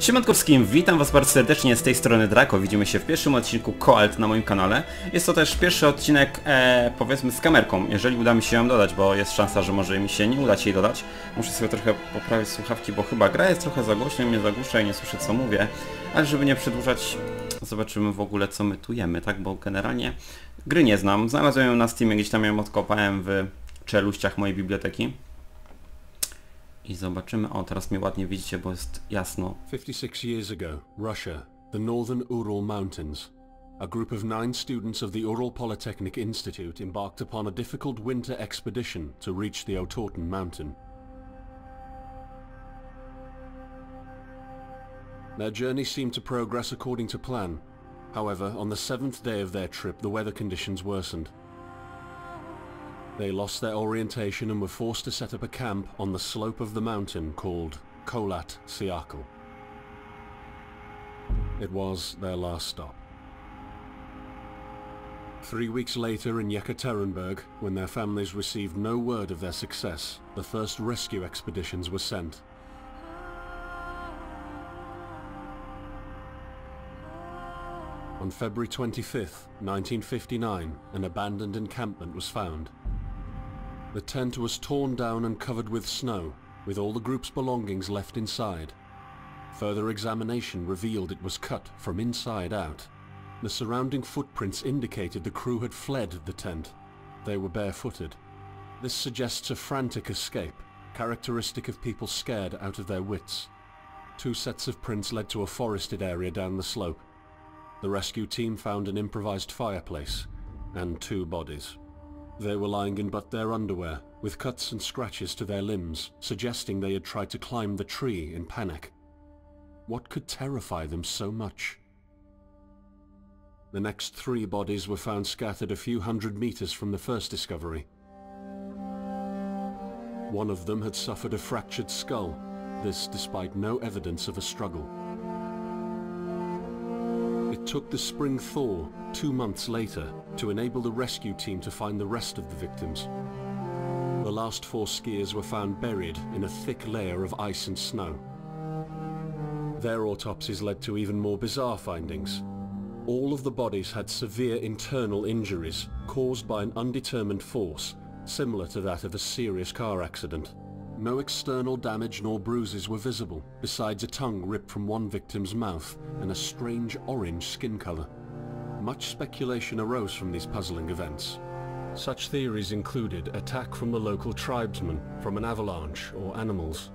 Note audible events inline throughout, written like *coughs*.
Siemanko wszystkim, witam was bardzo serdecznie z tej strony Draco. Widzimy się w pierwszym odcinku Koalt na moim kanale. Jest to też pierwszy odcinek, e, powiedzmy, z kamerką, jeżeli uda mi się ją dodać, bo jest szansa, że może mi się nie udać jej dodać. Muszę sobie trochę poprawić słuchawki, bo chyba gra jest trochę za głośno mnie zagłusza i nie słyszę co mówię. Ale żeby nie przedłużać, zobaczymy w ogóle co my tu jemy, tak? Bo generalnie gry nie znam. Znalazłem ją na Steamie, gdzieś tam ją odkopałem w czeluściach mojej biblioteki. I zobaczymy, o teraz mnie ładnie widzicie, bo jest jasno. 56 years ago, Russia, the northern Ural Mountains. A group of nine students of the Ural Polytechnic Institute embarked upon a difficult winter expedition to reach the Otorten mountain. Their journey seemed to progress according to plan. However, on the seventh day of their trip, the weather conditions worsened. They lost their orientation and were forced to set up a camp on the slope of the mountain called Kolat Siakal. It was their last stop. Three weeks later in Yekaterinburg, when their families received no word of their success, the first rescue expeditions were sent. On February 25th, 1959, an abandoned encampment was found. The tent was torn down and covered with snow, with all the group's belongings left inside. Further examination revealed it was cut from inside out. The surrounding footprints indicated the crew had fled the tent. They were barefooted. This suggests a frantic escape, characteristic of people scared out of their wits. Two sets of prints led to a forested area down the slope. The rescue team found an improvised fireplace and two bodies. They were lying in but their underwear, with cuts and scratches to their limbs, suggesting they had tried to climb the tree in panic. What could terrify them so much? The next three bodies were found scattered a few hundred meters from the first discovery. One of them had suffered a fractured skull, this despite no evidence of a struggle. It took the spring thaw, two months later, to enable the rescue team to find the rest of the victims. The last four skiers were found buried in a thick layer of ice and snow. Their autopsies led to even more bizarre findings. All of the bodies had severe internal injuries caused by an undetermined force, similar to that of a serious car accident. No external damage nor bruises were visible, besides a tongue ripped from one victim's mouth and a strange orange skin color. Much speculation arose from these puzzling events. Such theories included attack from the local tribesmen, from an avalanche or animals.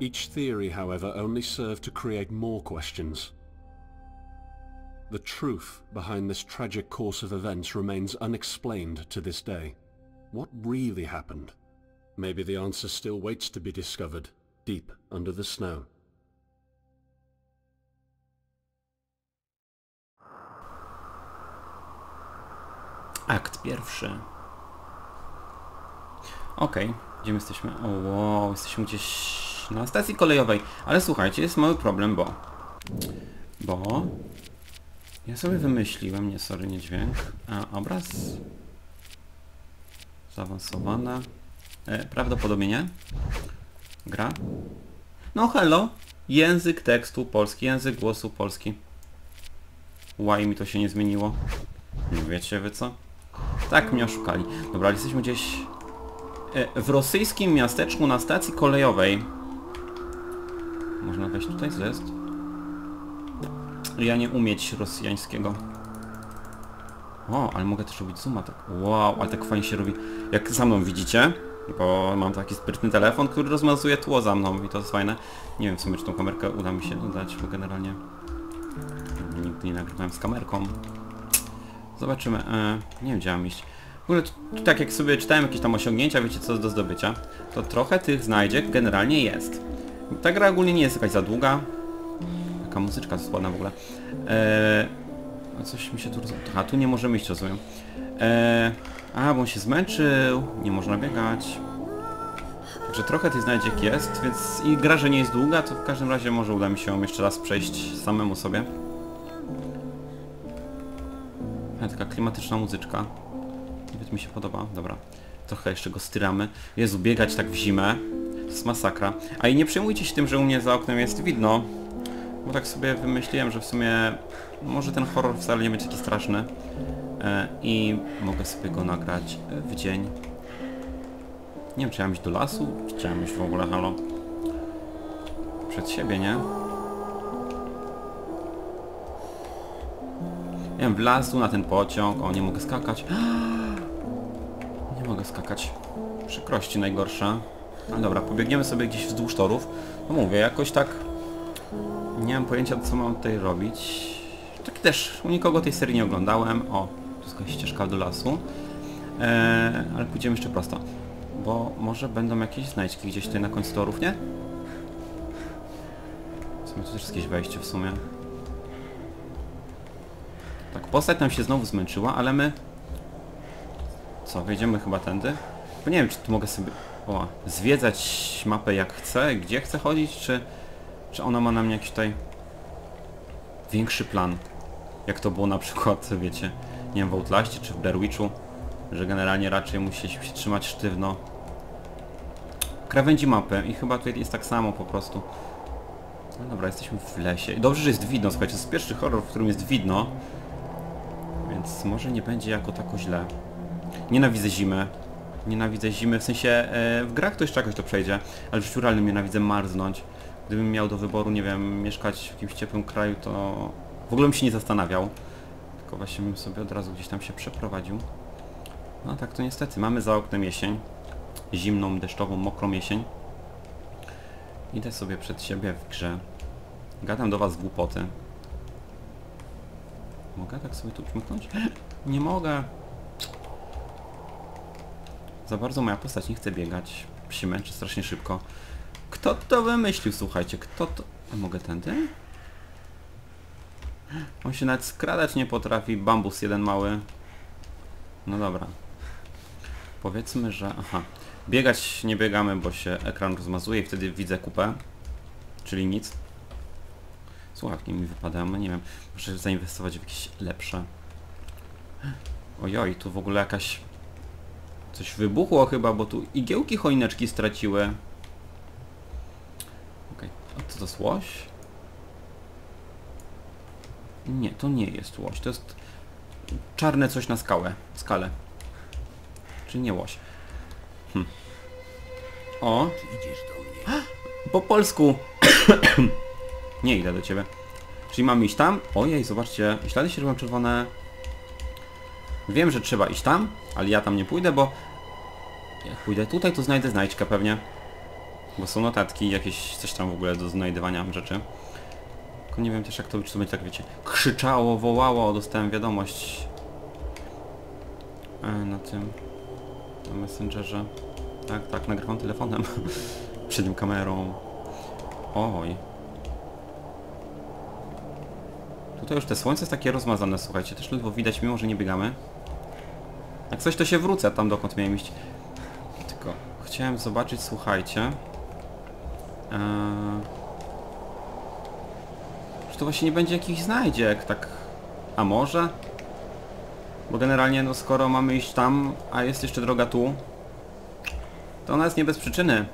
Each theory, however, only served to create more questions. The truth behind this tragic course of events remains unexplained to this day. What really happened? Maybe the answer still waits to be discovered, deep under the snow. Akt pierwszy. Okej, gdzie my jesteśmy? O, wow, jesteśmy gdzieś na stacji kolejowej. Ale słuchajcie, jest mały problem, bo... Bo... Ja sobie wymyśliłem, nie, sorry, nie dźwięk. A, obraz... Zaawansowana. E, prawdopodobnie nie. Gra. No hello. Język tekstu polski, język głosu polski. Why mi to się nie zmieniło? Nie wiecie wy co? Tak mnie oszukali. Dobra, ale jesteśmy gdzieś e, w rosyjskim miasteczku na stacji kolejowej. Można wejść tutaj, co jest? Ja nie umieć rosjańskiego. O, ale mogę też robić zooma tak. Wow, ale tak fajnie się robi. Jak za mną widzicie, bo mam taki sprytny telefon, który rozmazuje tło za mną i to jest fajne. Nie wiem w sumie, czy tą kamerkę uda mi się dodać, bo generalnie nigdy nie nagrywałem z kamerką. Zobaczymy. E, nie wiem, gdzie mam iść. W ogóle, tak jak sobie czytałem jakieś tam osiągnięcia, wiecie co do zdobycia, to trochę tych znajdziek generalnie jest. Ta gra ogólnie nie jest jakaś za długa. Taka muzyczka jest ładna w ogóle. E, a coś mi się tu roz... A tu nie możemy iść, rozumiem. E, a, bo on się zmęczył. Nie można biegać. Także trochę tych znajdziek jest, więc i gra, że nie jest długa, to w każdym razie może uda mi się jeszcze raz przejść samemu sobie. Taka klimatyczna muzyczka. Nawet mi się podoba. Dobra. Trochę jeszcze go styramy. Jezu, biegać tak w zimę. jest masakra. A i nie przejmujcie się tym, że u mnie za oknem jest widno, bo tak sobie wymyśliłem, że w sumie może ten horror wcale nie będzie taki straszny e, i mogę sobie go nagrać e, w dzień. Nie wiem, czy chciałem iść do lasu, czy chciałem iść w ogóle, halo. Przed siebie, nie? Nie wiem, w lasu na ten pociąg, o nie mogę skakać. *gasps* Nie mogę skakać. Przykrości najgorsza. Ale dobra, pobiegniemy sobie gdzieś wzdłuż torów. No mówię, jakoś tak nie mam pojęcia co mam tutaj robić. Tak też u nikogo tej serii nie oglądałem. O, tu jest ścieżka do lasu. Eee, ale pójdziemy jeszcze prosto. Bo może będą jakieś znajdźki gdzieś tutaj na końcu torów, nie? W sumie to też jest jakieś wejście w sumie. Tak, postać nam się znowu zmęczyła, ale my... Co, wejdziemy chyba tędy? Bo nie wiem, czy tu mogę sobie... O, zwiedzać mapę jak chcę, gdzie chcę chodzić, czy... Czy ona ma na mnie jakiś tutaj... Większy plan. Jak to było na przykład, wiecie, nie wiem, w Outlaście czy w Blair Witchu, że generalnie raczej musieliśmy się trzymać sztywno krawędzi mapy i chyba tutaj jest tak samo po prostu. No dobra, jesteśmy w lesie. Dobrze, że jest widno, słuchajcie, to jest pierwszy horror, w którym jest widno. Więc może nie będzie jako tako źle. Nienawidzę zimy. Nienawidzę zimy, w sensie e, w grach to jeszcze jakoś to przejdzie, ale w życiu realnym nienawidzę marznąć. Gdybym miał do wyboru, nie wiem, mieszkać w jakimś ciepłym kraju, to w ogóle bym się nie zastanawiał. Tylko właśnie bym sobie od razu gdzieś tam się przeprowadził. No tak to niestety, mamy za oknem jesień. Zimną, deszczową, mokrą jesień. Idę sobie przed siebie w grze. Gadam do was głupoty. Mogę tak sobie tu przymknąć? Nie mogę. Za bardzo moja postać nie chce biegać. Się męczy strasznie szybko. Kto to wymyślił, słuchajcie? Kto to... A mogę tędy? On się nawet skradać nie potrafi. Bambus jeden mały. No dobra. Powiedzmy, że... Aha. Biegać nie biegamy, bo się ekran rozmazuje i wtedy widzę kupę. Czyli nic. Słuchawki mi wypadają, no nie wiem. Muszę zainwestować w jakieś lepsze. Ojoj, tu w ogóle jakaś... Coś wybuchło chyba, bo tu igiełki choineczki straciły. Okej, a co to jest łoś? Nie, to nie jest łoś, to jest czarne coś na skałę, skalę. Czy nie łoś? Hm. O, *gasps* po polsku. *coughs* nie idę do ciebie. Czyli mam iść tam? Ojej, zobaczcie, ślady się czerwone. Wiem, że trzeba iść tam, ale ja tam nie pójdę, bo jak pójdę tutaj, to znajdę znajdźkę pewnie. Bo są notatki, jakieś coś tam w ogóle do znajdywania rzeczy. Tylko nie wiem też jak to, czy to będzie tak, wiecie, krzyczało, wołało, dostałem wiadomość e, na tym, na Messengerze. Tak, tak, nagrywam telefonem, *laughs* przed kamerą. Oj. Tutaj już te słońce jest takie rozmazane, słuchajcie, też ledwo widać, mimo że nie biegamy. Jak coś to się wrócę tam dokąd miałem iść. Tylko chciałem zobaczyć, słuchajcie. Eee... Czy to właśnie nie będzie jakichś znajdziek, tak... A może? Bo generalnie, no skoro mamy iść tam, a jest jeszcze droga tu, to ona jest nie bez przyczyny.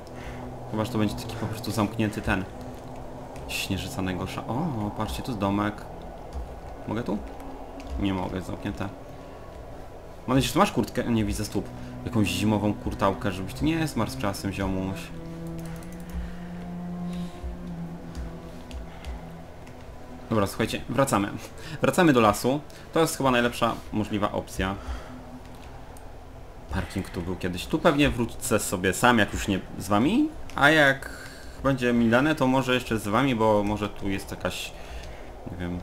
Chyba, że to będzie taki po prostu zamknięty ten. Śnieżyca najgorsza. O, patrzcie, tu jest domek. Mogę tu? Nie mogę, jest zamknięte. Mam nadzieję, że tu masz kurtkę, nie widzę stóp. Jakąś zimową kurtałkę, żebyś tu nie zmarł z czasem, ziomuś. Dobra, słuchajcie, wracamy. Wracamy do lasu. To jest chyba najlepsza możliwa opcja. Parking tu był kiedyś. Tu pewnie wrócę sobie sam, jak już nie z wami. A jak będzie mi dane, to może jeszcze z wami, bo może tu jest jakaś, nie wiem,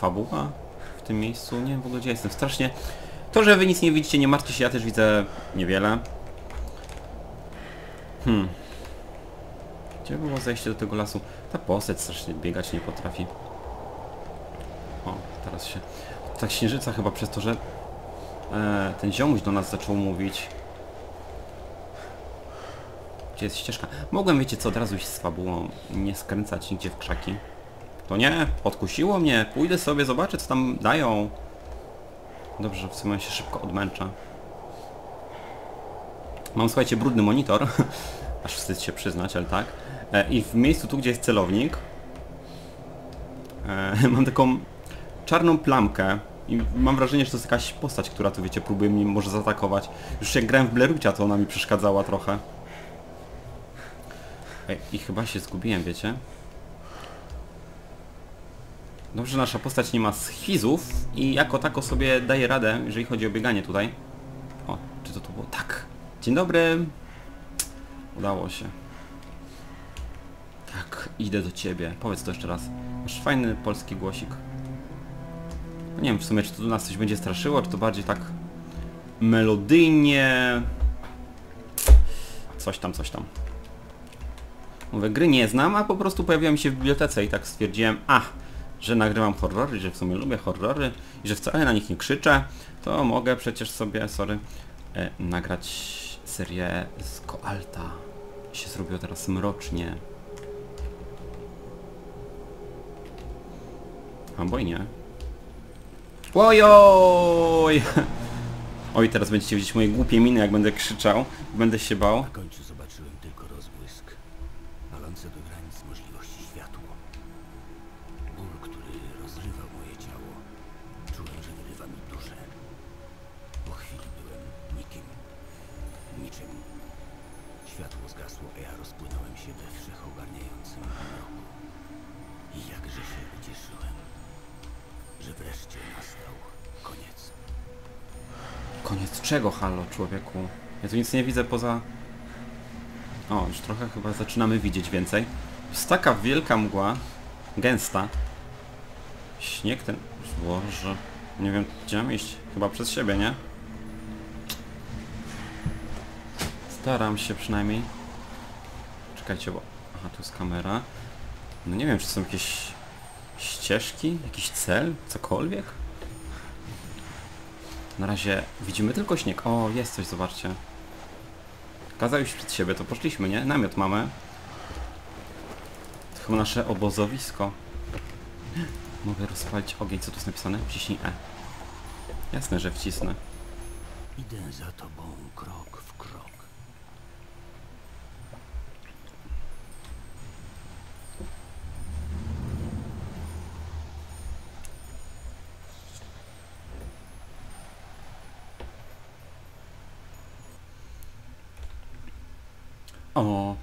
fabuła w tym miejscu. Nie wiem w ogóle gdzie jestem. Strasznie... To, że wy nic nie widzicie, nie martwcie się, ja też widzę niewiele. Hmm. Gdzie było zejście do tego lasu? Ta postać strasznie biegać nie potrafi. O, teraz się... Ta księżyca chyba przez to, że e, ten ziomuś do nas zaczął mówić. Gdzie jest ścieżka? Mogłem, wiecie co, od razu iść z fabułą, nie skręcać nigdzie w krzaki. To nie, podkusiło mnie, pójdę sobie, zobaczę co tam dają. Dobrze, w sumie się szybko odmęczę. Mam, słuchajcie, brudny monitor, *laughs* Aż wstyd się przyznać, ale tak. E, I w miejscu tu, gdzie jest celownik, e, *laughs* mam taką czarną plamkę i mam wrażenie, że to jest jakaś postać, która tu, wiecie, próbuje mnie może zaatakować. Już jak grałem w Blerucia, to ona mi przeszkadzała trochę. Ej, I chyba się zgubiłem, wiecie? Dobrze, nasza postać nie ma schizów i jako tako sobie daje radę, jeżeli chodzi o bieganie tutaj. O, czy to tu było? Tak. Dzień dobry. Udało się. Tak, idę do ciebie. Powiedz to jeszcze raz. Masz fajny polski głosik. Nie wiem w sumie, czy to nas coś będzie straszyło, czy to bardziej tak melodyjnie... Coś tam, coś tam. Mówię, gry nie znam, a po prostu pojawiła mi się w bibliotece i tak stwierdziłem, a, że nagrywam horrory, że w sumie lubię horrory i że wcale na nich nie krzyczę, to mogę przecież sobie, sorry, e, nagrać serię z Koalta. Się zrobiło teraz mrocznie. Albo i nie. Ojoj! *laughs* Oj, teraz będziecie widzieć moje głupie miny, jak będę krzyczał. Będę się bał. Się we wszechogarniającym mroku. I jakże się ucieszyłem, że wreszcie nastał koniec. Koniec czego, halo, człowieku? Ja tu nic nie widzę poza... O, już trochę chyba zaczynamy widzieć więcej. Jest taka wielka mgła, gęsta. Śnieg ten złoży. Nie wiem, gdzie mam iść. Chyba przez siebie, nie? Staram się przynajmniej. Czekajcie, bo... Aha, tu jest kamera. No nie wiem, czy są jakieś ścieżki, jakiś cel, cokolwiek. Na razie widzimy tylko śnieg. O, jest coś, zobaczcie. Kazał już przed siebie, to poszliśmy, nie? Namiot mamy. To chyba nasze obozowisko. Mogę rozpalić ogień. Co tu jest napisane? Wciśnij E. Jasne, że wcisnę. Idę za tobą krok w krok. O.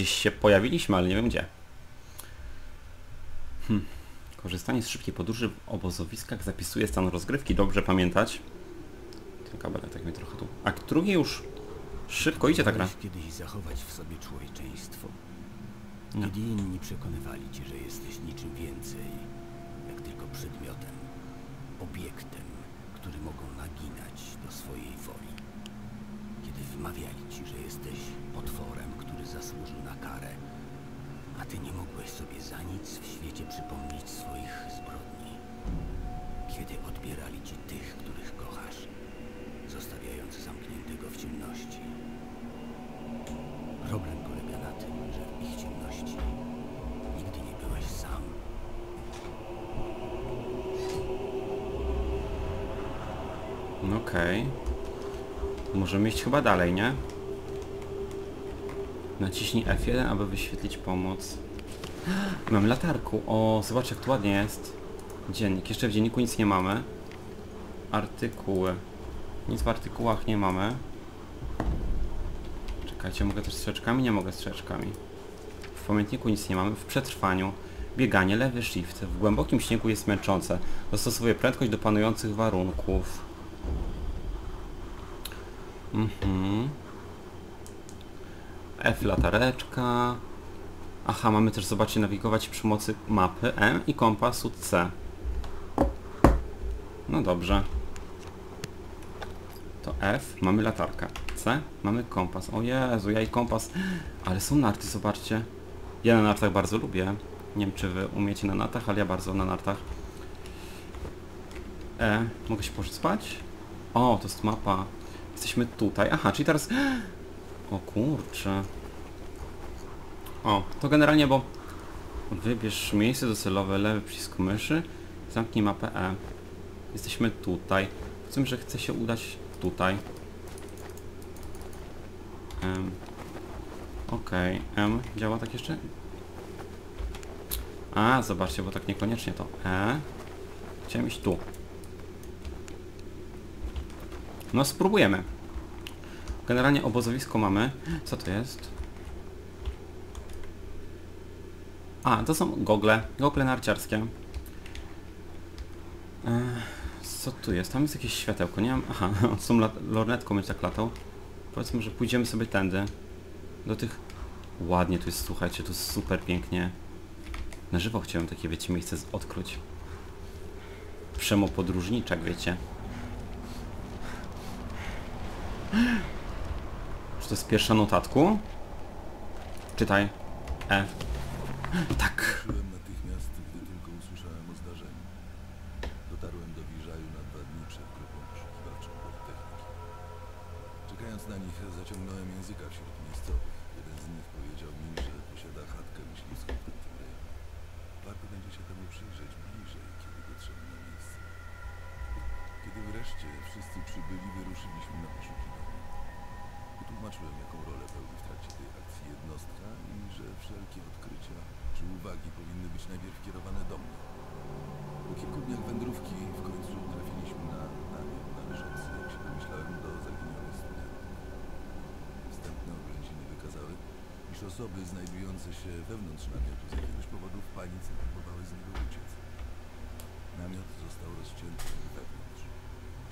Gdzieś się pojawiliśmy, ale nie wiem gdzie. Hm. Korzystanie z szybkiej podróży w obozowiskach zapisuje stan rozgrywki, dobrze pamiętać. Ten kabelek tak mi trochę tu... A drugi już szybko idzie ta gra. Kiedyś zachować w sobie człowieczeństwo. Kiedy inni przekonywali cię, że jesteś niczym więcej, jak tylko przedmiotem, obiektem, który mogą naginać do swojej woli. Kiedy wmawiali ci, że jesteś potworem, zasłużył na karę, a ty nie mogłeś sobie za nic w świecie przypomnieć swoich zbrodni. Kiedy odbierali ci tych, których kochasz, zostawiając zamkniętego w ciemności. Problem polega na tym, że w ich ciemności nigdy nie byłeś sam. No Okej. Możemy iść chyba dalej, nie? Naciśnij F1, aby wyświetlić pomoc. *gasps* Mam latarku. O, zobacz jak tu ładnie jest. Dziennik. Jeszcze w dzienniku nic nie mamy. Artykuły. Nic w artykułach nie mamy. Czekajcie, mogę też strzeczkami? Nie mogę strzeczkami. W pamiętniku nic nie mamy. W przetrwaniu. Bieganie, lewy shift. W głębokim śniegu jest męczące. Dostosowuje prędkość do panujących warunków. Mhm. F latareczka. Aha, mamy też, zobaczcie, nawigować przy pomocy mapy M i kompasu C. No dobrze. To F, mamy latarkę. C, mamy kompas. O Jezu, ja i kompas. Ale są narty, zobaczcie. Ja na nartach bardzo lubię. Nie wiem, czy wy umiecie na nartach, ale ja bardzo na nartach. E, mogę się położyć spać? O, to jest mapa. Jesteśmy tutaj. Aha, czyli teraz... O kurczę. O, to generalnie, bo... Wybierz miejsce docelowe, lewy przycisk myszy, zamknij mapę E. Jesteśmy tutaj. Powiedzmy, że chcę się udać tutaj. M. Okej, M działa tak jeszcze? A, zobaczcie, bo tak niekoniecznie to E. Chciałem iść tu. No spróbujemy. Generalnie obozowisko mamy. Co to jest? A, to są gogle. Gogle narciarskie. Ech, co tu jest? Tam jest jakieś światełko, nie wiem. Aha, *laughs* z tą lornetką będzie tak latał. Powiedzmy, że pójdziemy sobie tędy. Do tych... Ładnie tu jest, słuchajcie, tu jest super pięknie. Na żywo chciałem takie, wiecie, miejsce odkryć. Przemopodróżniczak, wiecie. To jest pierwsza notatku? Czytaj. E. Tak. Natychmiast, gdy tylko usłyszałem o zdarzeniu. Dotarłem do Wiżaju na dwa dni przed grupą poszukiwawczą Politechniki. Czekając na nich, zaciągnąłem języka wśród miejscowych. Jeden z nich powiedział mi, że posiada chatkę myśliwską w rejonie. Warto będzie się temu przyjrzeć bliżej, kiedy dotrzemy na miejsce. Kiedy wreszcie wszyscy przybyli, wyruszyliśmy na poszukiwania. Wytłumaczyłem, jaką rolę pełni w trakcie tej akcji jednostka i że wszelkie odkrycia czy uwagi powinny być najpierw kierowane do mnie. Po kilku dniach wędrówki w końcu trafiliśmy na namiot należący, jak się domyślałem, do zaginionych studentów. Wstępne oględziny wykazały, iż osoby znajdujące się wewnątrz namiotu z jakiegoś powodu w panice próbowały z niego uciec. Namiot został rozcięty wewnątrz.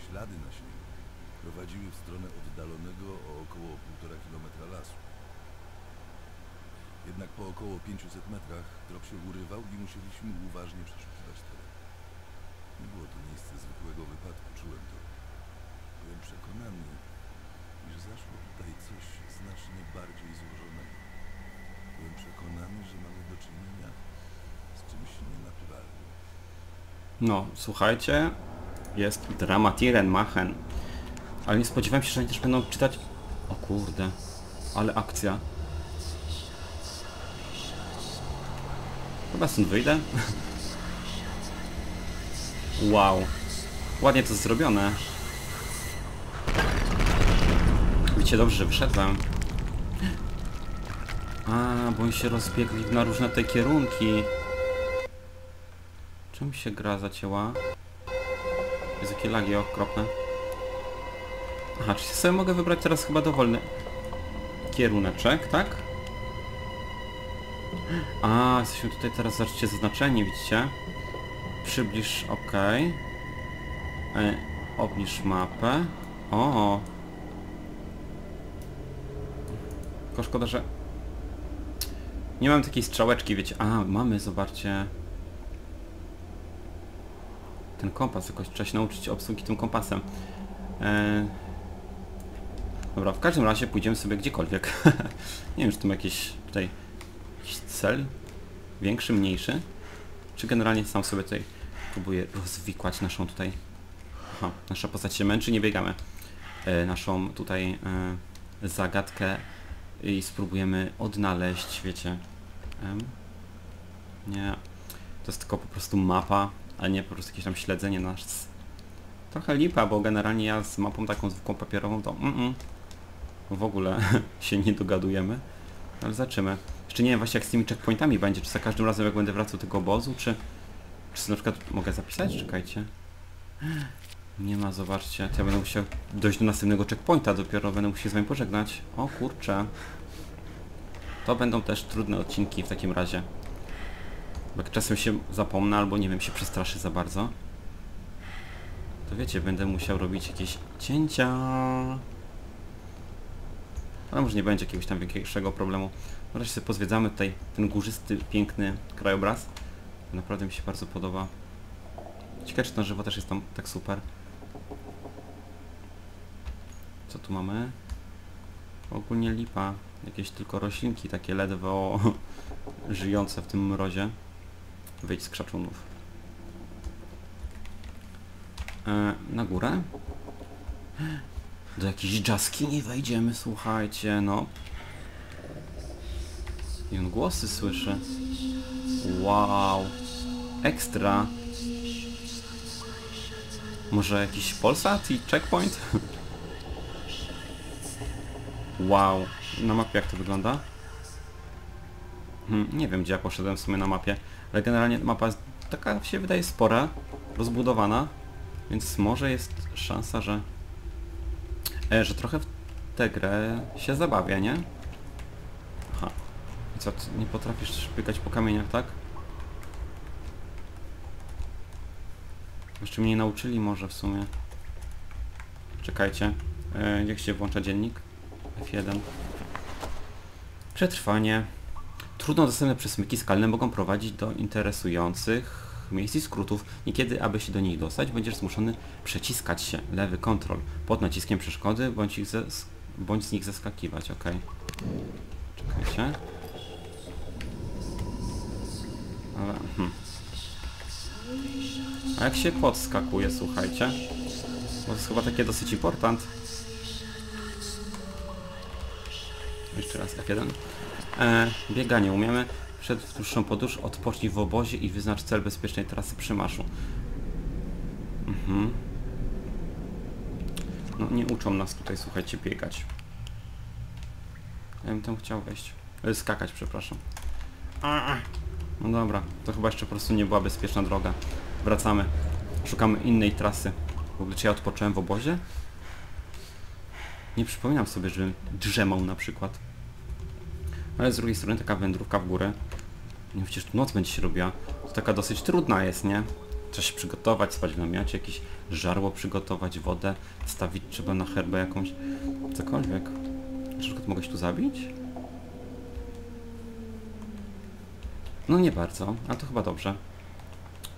Ślady na śniegu prowadziły w stronę oddalonego o około 1,5 kilometra lasu. Jednak po około 500 metrach trop się urywał i musieliśmy uważnie przeszukiwać teren. Nie było to miejsce zwykłego wypadku, czułem to. Byłem przekonany, iż zaszło tutaj coś znacznie bardziej złożonego. Byłem przekonany, że mamy do czynienia z czymś nienaturalnym. No, słuchajcie, jest Dramatiren Machen. Ale nie spodziewałem się, że oni też będą czytać... O kurde, ale akcja. Chyba stąd wyjdę. *laughs* Wow. Ładnie to zrobione. Wiecie dobrze, że wyszedłem. A, bo oni się rozbiegli na różne te kierunki. Czym się gra zacięła? Jest jakie lagi okropne. Aha, czyli sobie mogę wybrać teraz chyba dowolny kieruneczek, tak? A, jesteśmy tutaj teraz, zobaczcie, zaznaczeni, widzicie? Przybliż, ok. E, obniż mapę. O. Tylko szkoda, że... Nie mam takiej strzałeczki, wiecie. A, mamy, zobaczcie. Ten kompas jakoś trzeba się nauczyć obsługi tym kompasem. E... Dobra, w każdym razie pójdziemy sobie gdziekolwiek. *laughs* nie wiem, czy tu jakiś tutaj jakiś cel? Większy, mniejszy? Czy generalnie sam sobie tutaj próbuję rozwikłać naszą tutaj... Aha, nasza postać się męczy, nie biegamy. E, naszą tutaj e, zagadkę i spróbujemy odnaleźć, wiecie... Em? Nie, to jest tylko po prostu mapa, a nie po prostu jakieś tam śledzenie nas. Trochę lipa, bo generalnie ja z mapą taką zwykłą papierową to mm -mm, w ogóle *laughs* się nie dogadujemy. Ale zobaczymy. Jeszcze nie wiem właśnie jak z tymi checkpointami będzie, czy za każdym razem jak będę wracał do tego obozu, czy... Czy na przykład mogę zapisać? Czekajcie. Nie ma, zobaczcie. To ja będę musiał dojść do następnego checkpointa, dopiero będę musiał z wami pożegnać. O kurczę. To będą też trudne odcinki w takim razie. Bo jak czasem się zapomnę albo nie wiem, się przestraszy za bardzo. To wiecie, będę musiał robić jakieś cięcia. Ale może nie będzie jakiegoś tam większego problemu. Na razie sobie pozwiedzamy tutaj ten górzysty, piękny krajobraz. Naprawdę mi się bardzo podoba. Ciekawe, czy żywo też jest tam tak super. Co tu mamy? Ogólnie lipa. Jakieś tylko roślinki takie ledwo *laughs* żyjące w tym mrozie. Wyjdź z krzaczunów. E, na górę? Do jakiejś jaskini wejdziemy, słuchajcie, no. I on głosy słyszy. Wow. Ekstra. Może jakiś Polsat i checkpoint? Wow. Na mapie jak to wygląda? Hmm, nie wiem gdzie ja poszedłem w sumie na mapie, ale generalnie mapa jest taka się wydaje spora, rozbudowana, więc może jest szansa, że e, że trochę w tę grę się zabawia, nie? Aha. I co, ty nie potrafisz biegać po kamieniach, tak? Jeszcze mnie nie nauczyli może w sumie. Czekajcie. E, jak się włącza dziennik? F1. Przetrwanie. Trudno dostępne przesmyki skalne mogą prowadzić do interesujących miejsc i skrótów. Niekiedy, aby się do nich dostać, będziesz zmuszony przeciskać się. Lewy kontrol. Pod naciskiem przeszkody, bądź, ich bądź z nich zeskakiwać. Ok. Czekajcie. Ale... Hmm. A jak się podskakuje, słuchajcie? Bo to jest chyba takie dosyć important. Jeszcze raz F1. E, bieganie umiemy. Przed dłuższą podróż odpocznij w obozie i wyznacz cel bezpiecznej trasy przymaszu. Mhm. No nie uczą nas tutaj, słuchajcie, biegać. Ja bym tam chciał wejść. E, skakać, przepraszam. No dobra, to chyba jeszcze po prostu nie była bezpieczna droga. Wracamy. Szukamy innej trasy. W ogóle czy ja odpocząłem w obozie? Nie przypominam sobie, że drzemał na przykład. Ale z drugiej strony taka wędrówka w górę. Nie przecież tu noc będzie się robiła. To taka dosyć trudna jest, nie? Trzeba się przygotować, spać w namiocie, jakieś żarło przygotować, wodę, stawić trzeba na herbę jakąś, cokolwiek. Na przykład mogę się tu zabić? No nie bardzo, ale to chyba dobrze.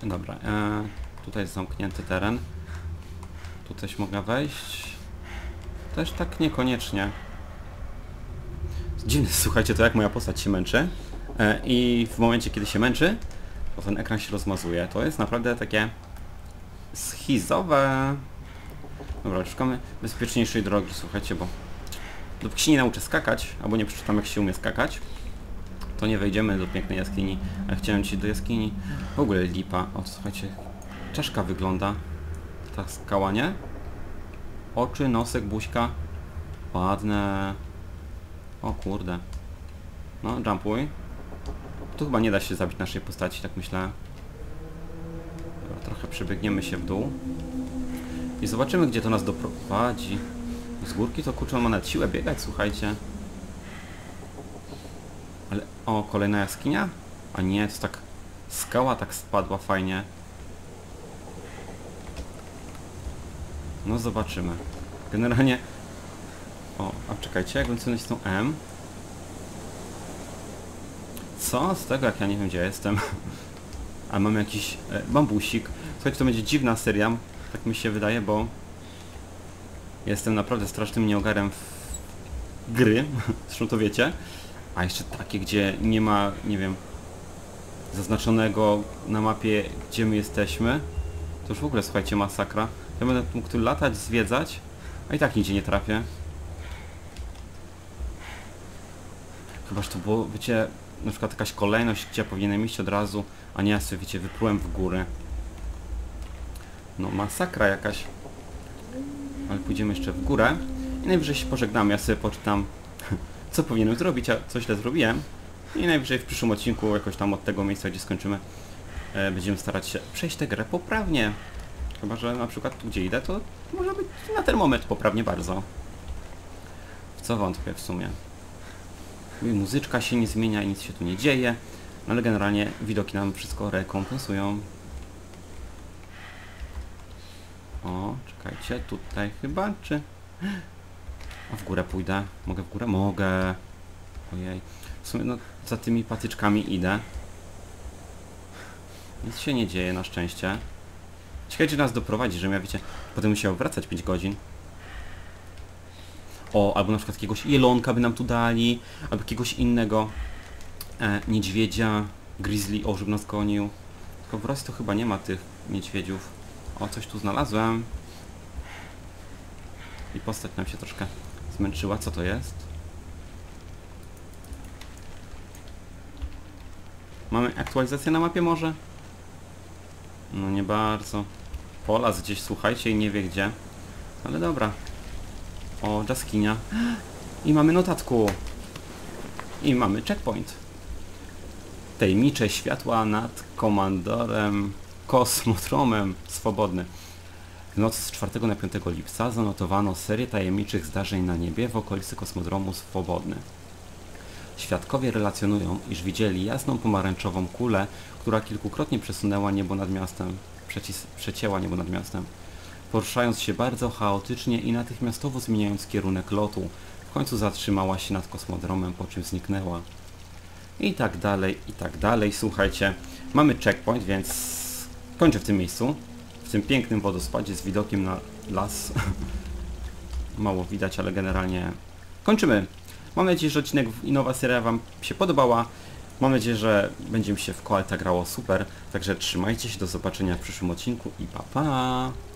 Dobra, e, tutaj jest zamknięty teren. Tu też mogę wejść. Też tak niekoniecznie. Dziwne, słuchajcie, to jak moja postać się męczy e, i w momencie, kiedy się męczy, to ten ekran się rozmazuje. To jest naprawdę takie schizowe. Dobra, szukamy bezpieczniejszej drogi, słuchajcie, bo dopóki się nie nauczę skakać, albo nie przeczytam jak się umie skakać, to nie wejdziemy do pięknej jaskini. Ja chciałem ci do jaskini. W ogóle lipa. O, słuchajcie, czaszka wygląda. Ta skała, nie? Oczy, nosek, buźka. Ładne. O kurde. No, jumpuj. Tu chyba nie da się zabić naszej postaci, tak myślę. Dobra, trochę przebiegniemy się w dół. I zobaczymy, gdzie to nas doprowadzi. Z górki to kurczę, ma nawet siłę biegać, słuchajcie. Ale, o, kolejna jaskinia? A nie, to tak... Skała tak spadła fajnie. No zobaczymy. Generalnie... O, a czekajcie, jakbym co nacisnął M. Co z tego, jak ja nie wiem gdzie jestem? *laughs* A mam jakiś e, bambusik. Słuchajcie, to będzie dziwna seria, tak mi się wydaje, bo... Jestem naprawdę strasznym nieogarem w gry, *laughs* zresztą to wiecie. A jeszcze takie, gdzie nie ma, nie wiem, zaznaczonego na mapie, gdzie my jesteśmy. To już w ogóle, słuchajcie, masakra. Ja będę mógł tu latać, zwiedzać, a i tak nigdzie nie trafię. Chyba, że to było, wiecie, na przykład jakaś kolejność, gdzie powinienem iść od razu, a nie ja sobie, wiecie, wyplułem w górę. No, masakra jakaś. Ale pójdziemy jeszcze w górę i najwyżej się pożegnamy. Ja sobie poczytam, *laughs* co powinienem zrobić, a co źle zrobiłem. I najwyżej w przyszłym odcinku, jakoś tam od tego miejsca, gdzie skończymy, e, będziemy starać się przejść tę grę poprawnie. Chyba, że na przykład tu, gdzie idę, to może być na ten moment poprawnie bardzo. W co wątpię w sumie. Muzyczka się nie zmienia i nic się tu nie dzieje, ale generalnie widoki nam wszystko rekompensują. O, czekajcie, tutaj chyba, czy... A w górę pójdę? Mogę w górę? Mogę. Ojej. W sumie no, za tymi patyczkami idę. Nic się nie dzieje na szczęście. Ciekawe, czy nas doprowadzi, że ja wiecie, potem musiał wracać 5 godzin. O, albo na przykład jakiegoś jelonka by nam tu dali, albo jakiegoś innego e, niedźwiedzia, grizzly, o, żeby nas gonił. Tylko w Rosji to chyba nie ma tych niedźwiedziów. O, coś tu znalazłem. I postać nam się troszkę zmęczyła. Co to jest? Mamy aktualizację na mapie może? No nie bardzo. Polas gdzieś, słuchajcie, i nie wie gdzie. Ale dobra. O, jaskinia. I mamy notatku. I mamy checkpoint. Tajemnicze światła nad komandorem kosmodromem swobodny. W z 4 na 5 lipca zanotowano serię tajemniczych zdarzeń na niebie w okolicy kosmodromu Swobodny. Świadkowie relacjonują, iż widzieli jasną pomarańczową kulę, która kilkukrotnie przesunęła niebo nad miastem, przecięła niebo nad miastem, poruszając się bardzo chaotycznie i natychmiastowo zmieniając kierunek lotu. W końcu zatrzymała się nad kosmodromem, po czym zniknęła. I tak dalej, i tak dalej. Słuchajcie, mamy checkpoint, więc kończę w tym miejscu. W tym pięknym wodospadzie z widokiem na las. *laughs* Mało widać, ale generalnie kończymy. Mam nadzieję, że odcinek i nowa seria Wam się podobała. Mam nadzieję, że będzie mi się w Koalta grało super. Także trzymajcie się, do zobaczenia w przyszłym odcinku i pa pa!